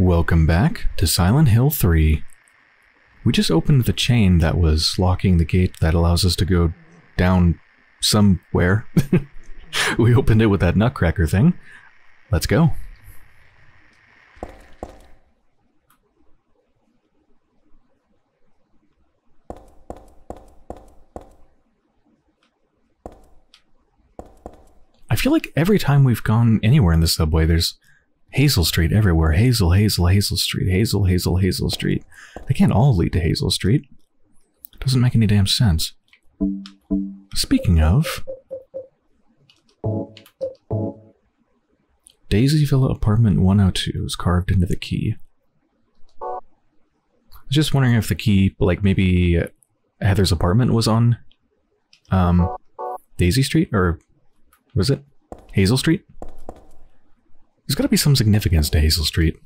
Welcome back to Silent Hill 3. We just opened the chain that was locking the gate that allows us to go down somewhere. we opened it with that nutcracker thing. Let's go. I feel like every time we've gone anywhere in the subway, there's Hazel Street everywhere. Hazel, Hazel, Hazel Street, Hazel, Hazel, Hazel Street. They can't all lead to Hazel Street. Doesn't make any damn sense. Speaking of... Daisy Villa Apartment 102 is carved into the key. I was just wondering if the key, like maybe Heather's apartment was on um, Daisy Street, or was it Hazel Street? There's got to be some significance to Hazel Street.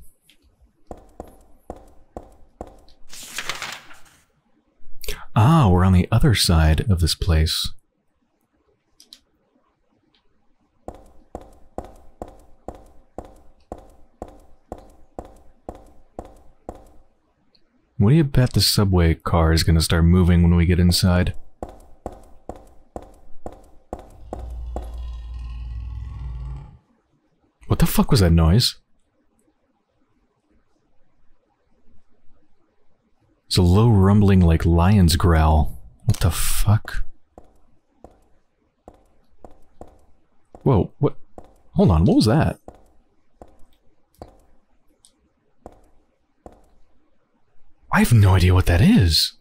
Ah, we're on the other side of this place. What do you bet the subway car is going to start moving when we get inside? Fuck was that noise? It's a low rumbling like lion's growl. What the fuck? Whoa, what? Hold on, what was that? I have no idea what that is.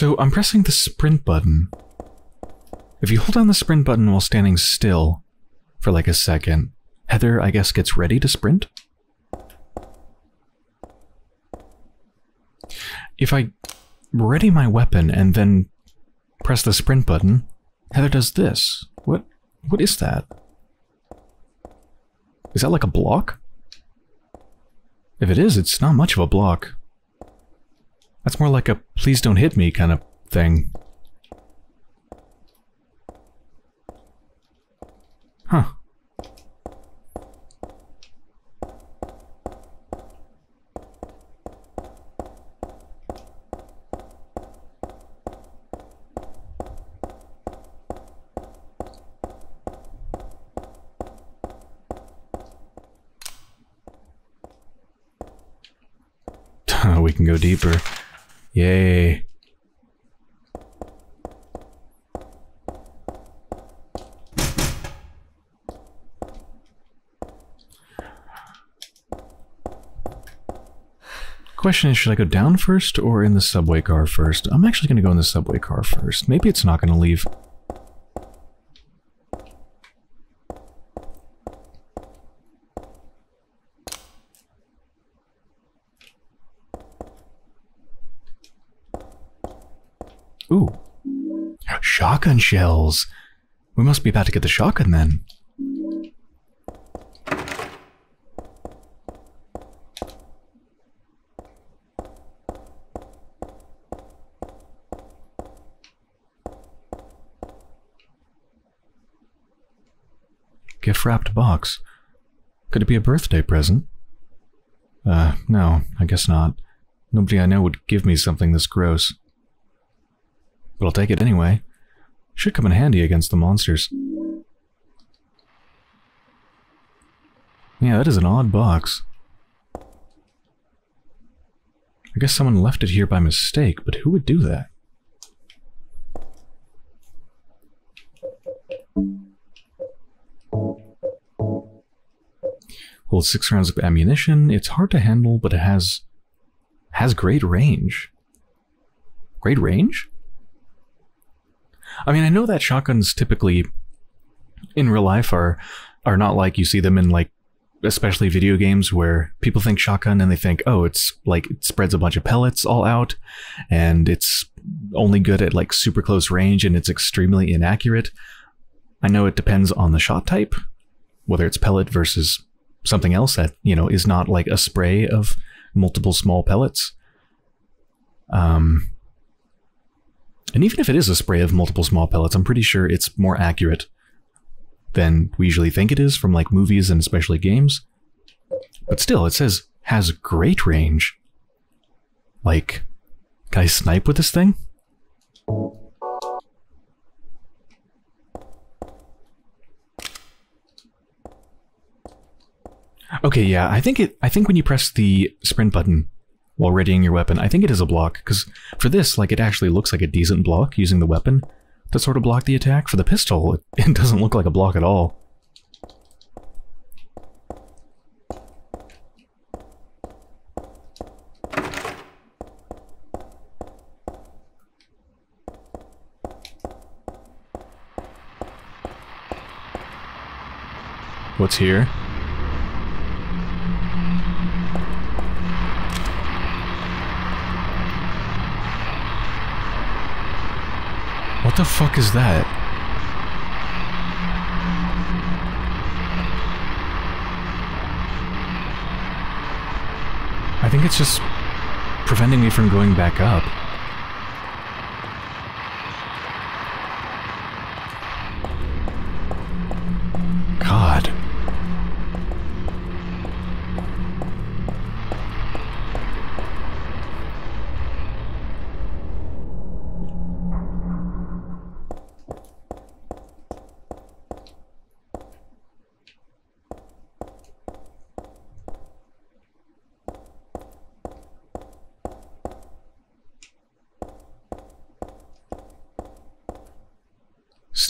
So I'm pressing the sprint button. If you hold down the sprint button while standing still for like a second, Heather, I guess, gets ready to sprint? If I ready my weapon and then press the sprint button, Heather does this. What? What is that? Is that like a block? If it is, it's not much of a block. That's more like a please don't hit me kind of thing. Huh. we can go deeper. Yay. Question is, should I go down first or in the subway car first? I'm actually going to go in the subway car first. Maybe it's not going to leave. Ooh. Shotgun shells. We must be about to get the shotgun then. Gift wrapped box. Could it be a birthday present? Uh, no, I guess not. Nobody I know would give me something this gross. But I'll take it anyway. Should come in handy against the monsters. Yeah, that is an odd box. I guess someone left it here by mistake, but who would do that? Holds six rounds of ammunition. It's hard to handle, but it has has great range. Great range? I mean, I know that shotguns typically in real life are are not like you see them in like especially video games where people think shotgun and they think, oh, it's like it spreads a bunch of pellets all out and it's only good at like super close range and it's extremely inaccurate. I know it depends on the shot type, whether it's pellet versus something else that, you know, is not like a spray of multiple small pellets. Um, and even if it is a spray of multiple small pellets, I'm pretty sure it's more accurate than we usually think it is from like movies and especially games. But still, it says has great range. Like, can I snipe with this thing? Okay, yeah, I think it I think when you press the sprint button while readying your weapon, I think it is a block, because for this, like, it actually looks like a decent block using the weapon to sort of block the attack. For the pistol, it, it doesn't look like a block at all. What's here? The fuck is that? I think it's just preventing me from going back up.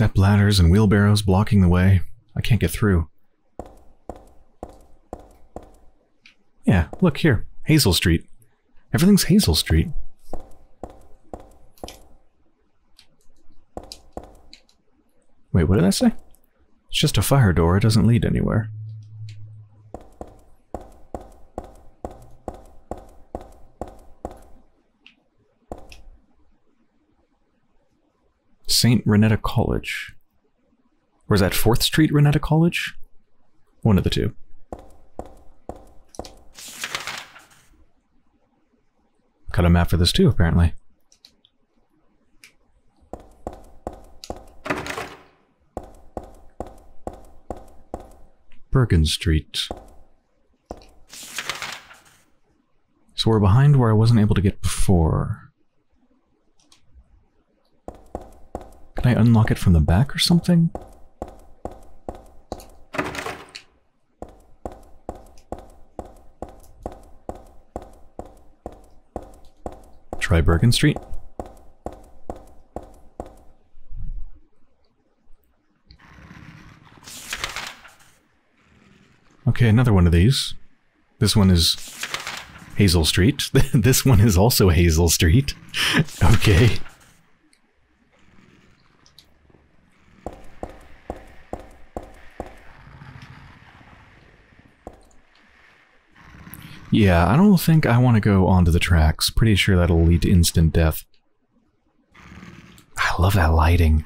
Step ladders and wheelbarrows blocking the way. I can't get through. Yeah, look here. Hazel Street. Everything's Hazel Street. Wait, what did I say? It's just a fire door, it doesn't lead anywhere. St. Renetta College. Or is that 4th Street Renetta College? One of the two. Cut a map for this too, apparently. Bergen Street. So we're behind where I wasn't able to get before. Can I unlock it from the back or something? Try Bergen Street. Okay, another one of these. This one is Hazel Street. this one is also Hazel Street. okay. Yeah, I don't think I want to go onto the tracks. Pretty sure that'll lead to instant death. I love that lighting.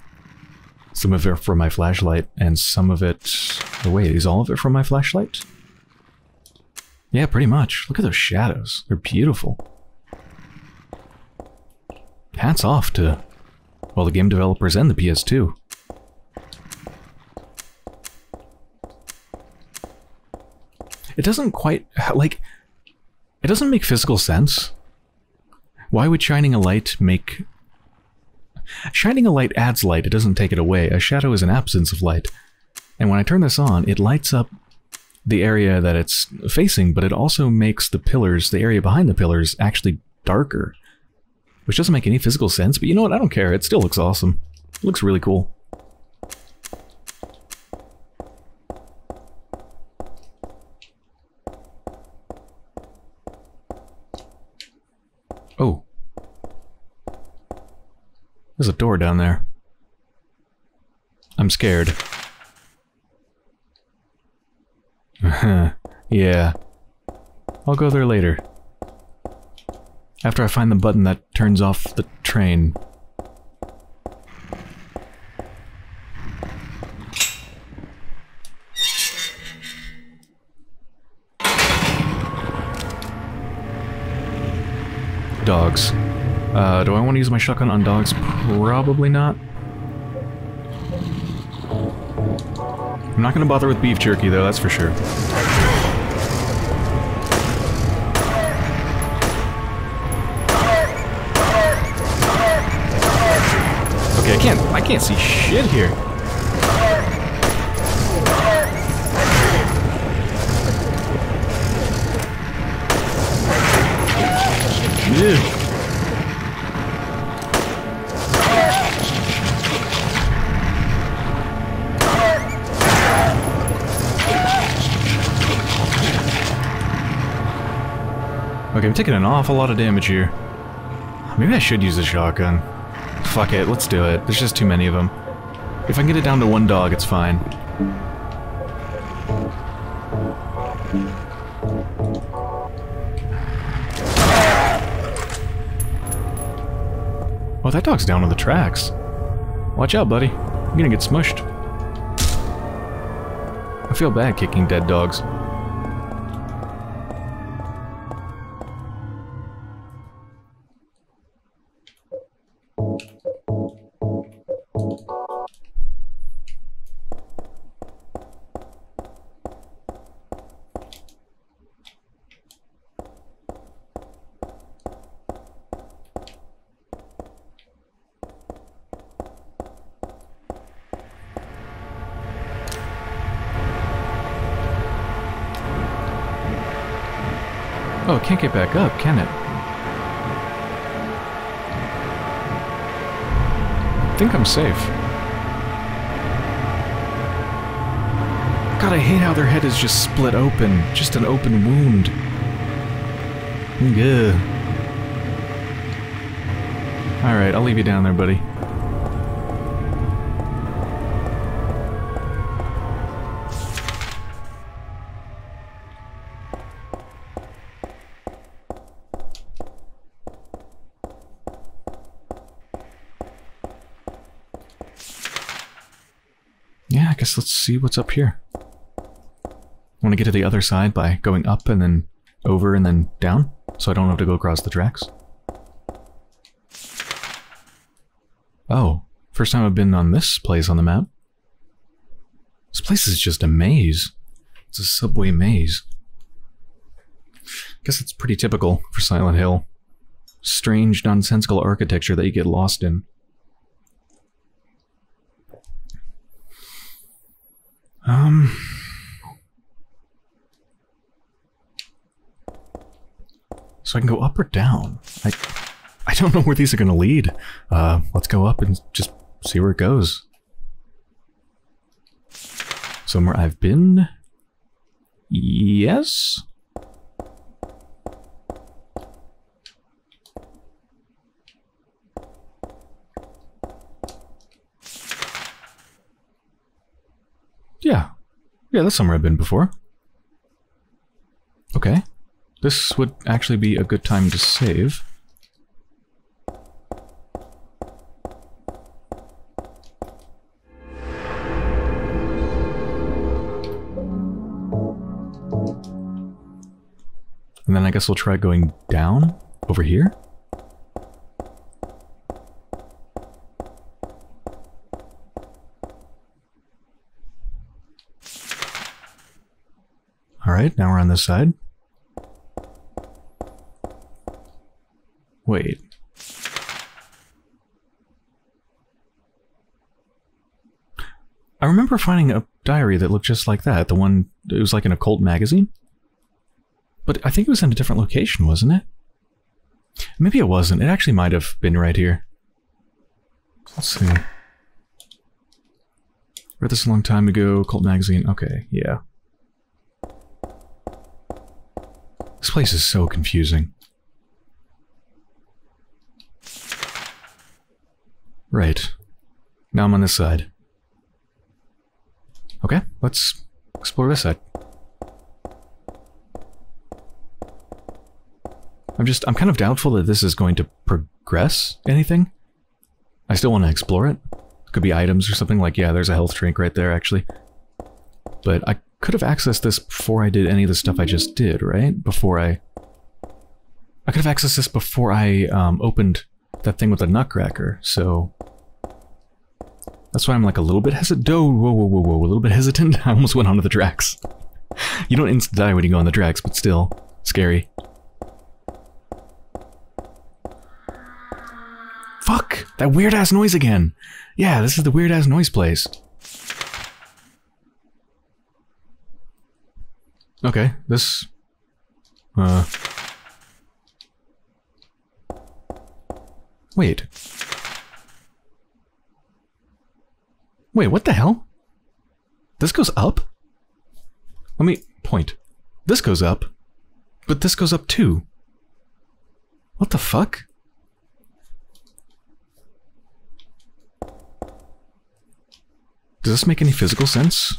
Some of it from my flashlight, and some of it... Oh wait, is all of it from my flashlight? Yeah, pretty much. Look at those shadows. They're beautiful. Hats off to, well, the game developers and the PS2. It doesn't quite, like, it doesn't make physical sense. Why would shining a light make... Shining a light adds light, it doesn't take it away. A shadow is an absence of light. And when I turn this on, it lights up the area that it's facing, but it also makes the pillars, the area behind the pillars, actually darker. Which doesn't make any physical sense, but you know what? I don't care. It still looks awesome. It looks really cool. Oh. There's a down there. I'm scared. yeah. I'll go there later. After I find the button that turns off the train. Uh, do I want to use my shotgun on dogs? Probably not. I'm not going to bother with beef jerky, though, that's for sure. Okay, I can't, I can't see shit here. Ew. Okay, I'm taking an awful lot of damage here. Maybe I should use a shotgun. Fuck it, let's do it. There's just too many of them. If I can get it down to one dog, it's fine. Oh, that dog's down on the tracks. Watch out, buddy. You're gonna get smushed. I feel bad kicking dead dogs. Can't get back up, can it? I think I'm safe. God, I hate how their head is just split open. Just an open wound. Ugh. Alright, I'll leave you down there, buddy. Let's see what's up here. I want to get to the other side by going up and then over and then down, so I don't have to go across the tracks. Oh, first time I've been on this place on the map. This place is just a maze. It's a subway maze. I guess it's pretty typical for Silent Hill. Strange, nonsensical architecture that you get lost in. Um... So I can go up or down. I, I don't know where these are going to lead. Uh, let's go up and just see where it goes. Somewhere I've been? Yes? Yeah. Yeah, that's somewhere I've been before. Okay. This would actually be a good time to save. And then I guess we'll try going down over here. Alright, now we're on this side. Wait. I remember finding a diary that looked just like that. The one, it was like an occult magazine. But I think it was in a different location, wasn't it? Maybe it wasn't. It actually might have been right here. Let's see. Read this a long time ago, Cult Magazine. Okay, yeah. This place is so confusing. Right. Now I'm on this side. Okay, let's explore this side. I'm just, I'm kind of doubtful that this is going to progress anything. I still want to explore it. Could be items or something like, yeah, there's a health drink right there, actually. But I could have accessed this before I did any of the stuff I just did, right? Before I... I could have accessed this before I um, opened that thing with the nutcracker, so... That's why I'm like a little bit hesitant. Oh, whoa, whoa, whoa, whoa, a little bit hesitant. I almost went onto the tracks. you don't insta die when you go on the tracks, but still, scary. Fuck! That weird-ass noise again! Yeah, this is the weird-ass noise place. Okay, this... Uh... Wait. Wait, what the hell? This goes up? Let me point. This goes up, but this goes up too. What the fuck? Does this make any physical sense?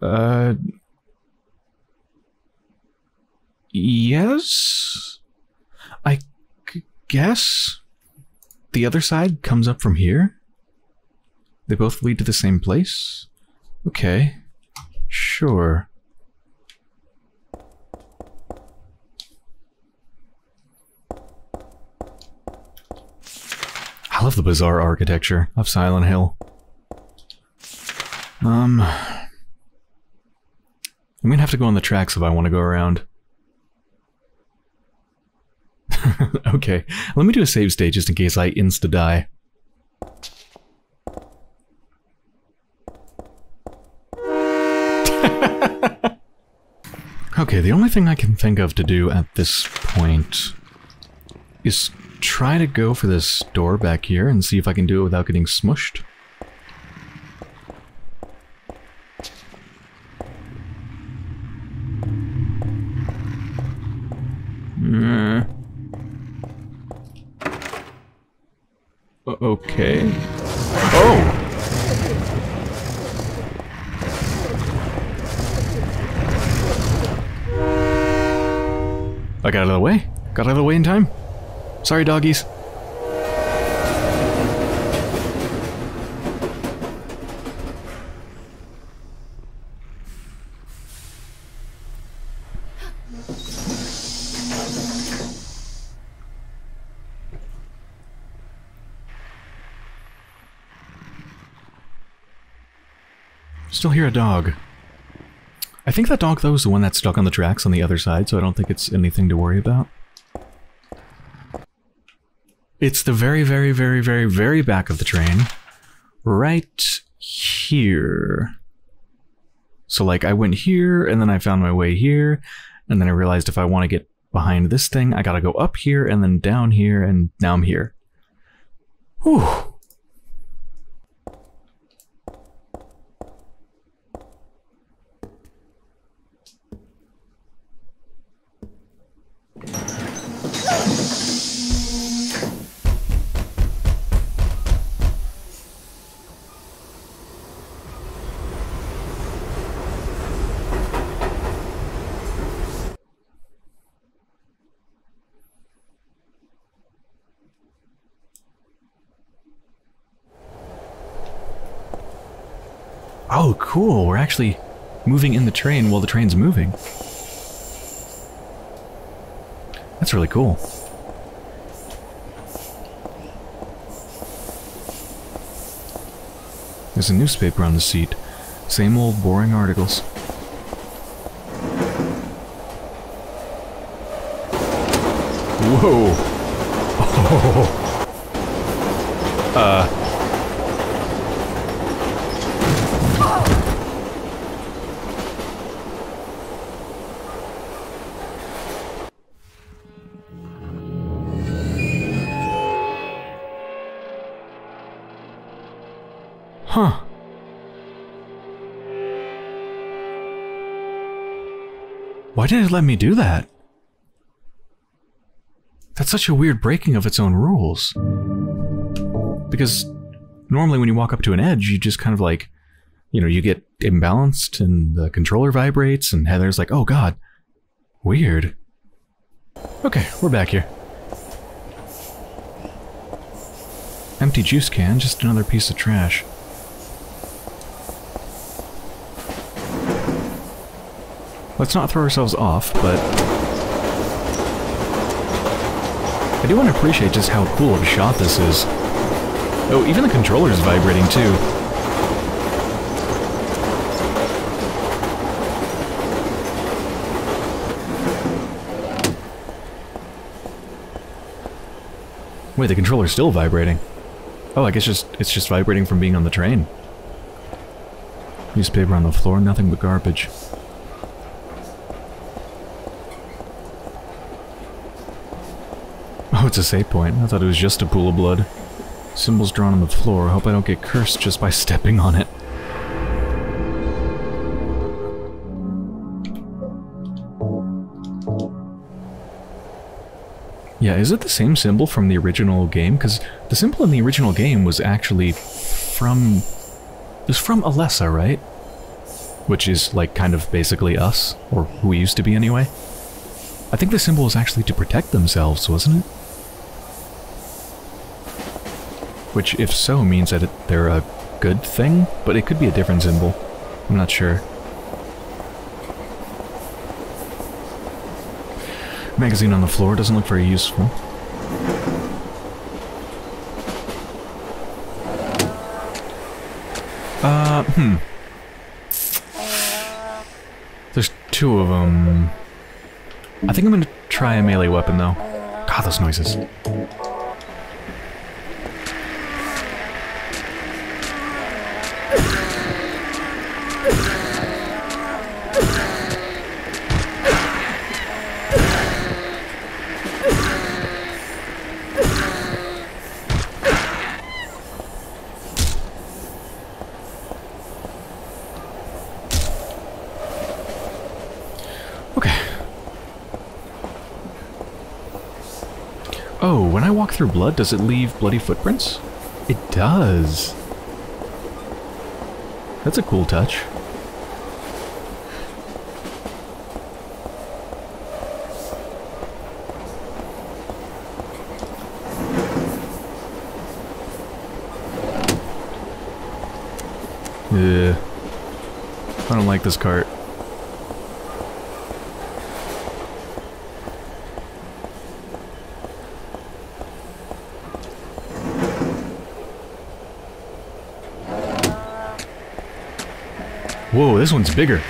Uh... Yes? I guess? The other side comes up from here? They both lead to the same place? Okay. Sure. I love the bizarre architecture of Silent Hill. Um... I'm gonna have to go on the tracks if I want to go around. okay, let me do a save state just in case I insta-die. okay, the only thing I can think of to do at this point is try to go for this door back here and see if I can do it without getting smushed. Okay. Oh! I got out of the way. Got out of the way in time. Sorry, doggies. Still hear a dog. I think that dog, though, is the one that's stuck on the tracks on the other side, so I don't think it's anything to worry about. It's the very, very, very, very, very back of the train. Right here. So, like, I went here, and then I found my way here, and then I realized if I want to get behind this thing, I gotta go up here, and then down here, and now I'm here. Whew. Oh, cool. We're actually moving in the train while the train's moving. That's really cool. There's a newspaper on the seat. Same old boring articles. Whoa! Oh. It let me do that? That's such a weird breaking of its own rules. Because normally when you walk up to an edge, you just kind of like, you know, you get imbalanced and the controller vibrates and Heather's like, oh god, weird. Okay, we're back here. Empty juice can, just another piece of trash. Let's not throw ourselves off, but... I do want to appreciate just how cool of a shot this is. Oh, even the controller's vibrating too. Wait, the controller's still vibrating. Oh, I guess just it's just vibrating from being on the train. Newspaper on the floor, nothing but garbage. It's a save point. I thought it was just a pool of blood. Symbols drawn on the floor. Hope I don't get cursed just by stepping on it. Yeah, is it the same symbol from the original game? Because the symbol in the original game was actually from... It was from Alessa, right? Which is, like, kind of basically us, or who we used to be anyway. I think the symbol was actually to protect themselves, wasn't it? Which, if so, means that it, they're a good thing, but it could be a different symbol. I'm not sure. Magazine on the floor doesn't look very useful. Uh, hmm. There's two of them. I think I'm gonna try a melee weapon, though. God, those noises. Oh, when I walk through blood, does it leave bloody footprints? It does. That's a cool touch. Yeah. I don't like this cart. Whoa, this one's bigger.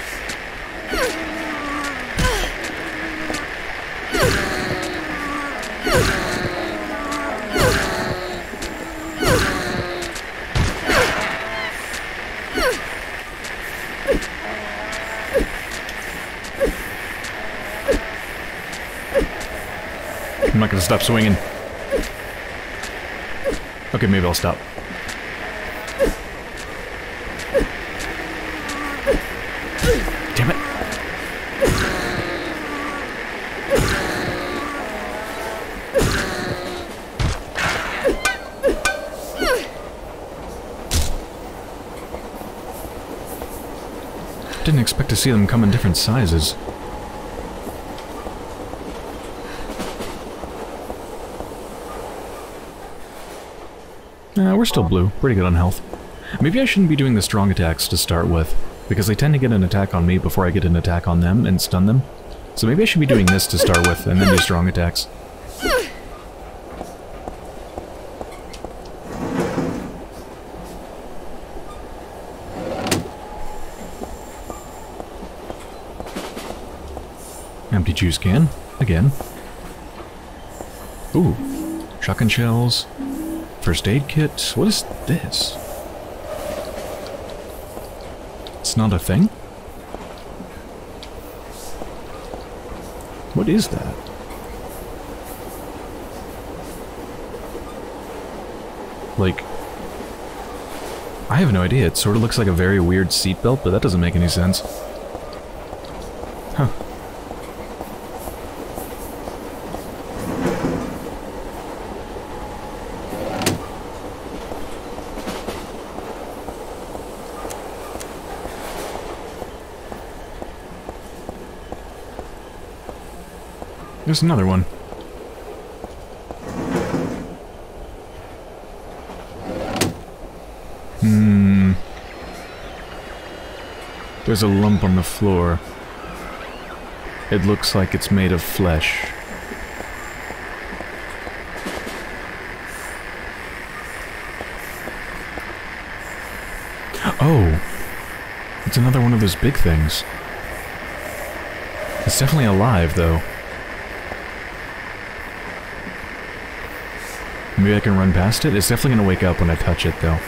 I'm not gonna stop swinging. Okay, maybe I'll stop. To see them come in different sizes. Nah, we're still blue. Pretty good on health. Maybe I shouldn't be doing the strong attacks to start with, because they tend to get an attack on me before I get an attack on them and stun them. So maybe I should be doing this to start with, and then do strong attacks. Empty juice can. Again. Ooh. Shotgun shells. First aid kit. What is this? It's not a thing? What is that? Like... I have no idea. It sort of looks like a very weird seatbelt, but that doesn't make any sense. There's another one. Hmm. There's a lump on the floor. It looks like it's made of flesh. Oh! It's another one of those big things. It's definitely alive, though. Maybe I can run past it? It's definitely going to wake up when I touch it, though.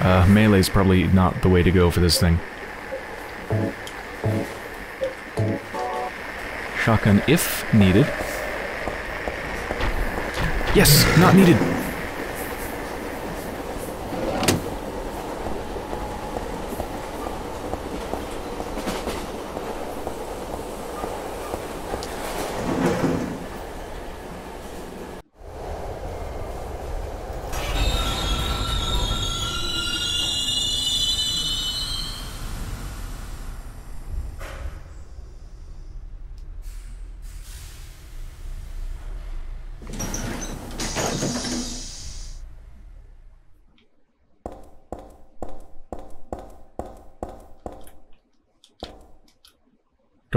Uh, melee's probably not the way to go for this thing. Shotgun if needed. Yes! Not needed!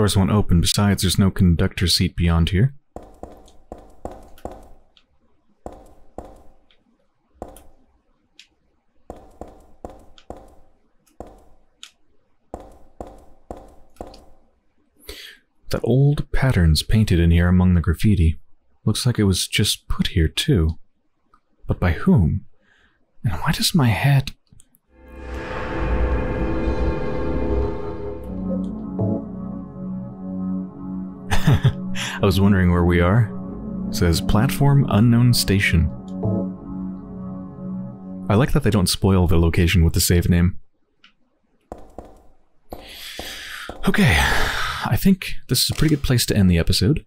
Doors won't open. Besides, there's no conductor seat beyond here. That old pattern's painted in here among the graffiti. Looks like it was just put here, too. But by whom? And why does my head... I was wondering where we are. It says platform unknown station. I like that they don't spoil the location with the save name. Okay, I think this is a pretty good place to end the episode.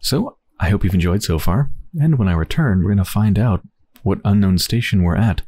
So, I hope you've enjoyed so far, and when I return, we're going to find out what unknown station we're at.